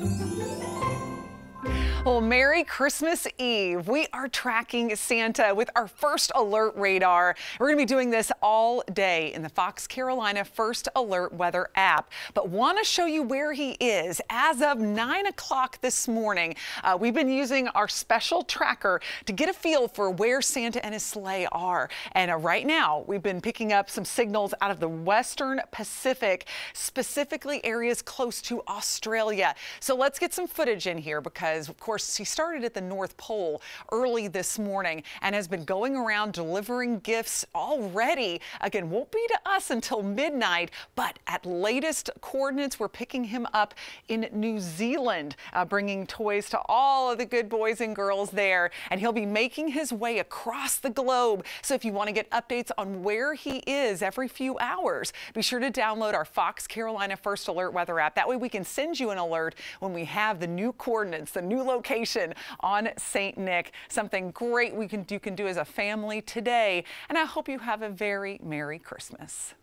Música Well, Merry Christmas Eve. We are tracking Santa with our first alert radar. We're going to be doing this all day in the Fox Carolina First Alert Weather app, but want to show you where he is as of 9 o'clock this morning. Uh, we've been using our special tracker to get a feel for where Santa and his sleigh are. And uh, right now, we've been picking up some signals out of the Western Pacific, specifically areas close to Australia. So let's get some footage in here because, of course, course, he started at the North Pole early this morning and has been going around delivering gifts already. Again, won't be to us until midnight, but at latest coordinates, we're picking him up in New Zealand, uh, bringing toys to all of the good boys and girls there. And he'll be making his way across the globe. So if you want to get updates on where he is every few hours, be sure to download our Fox Carolina First Alert weather app. That way we can send you an alert when we have the new coordinates, the new location location on St. Nick. Something great we can you can do as a family today. And I hope you have a very Merry Christmas.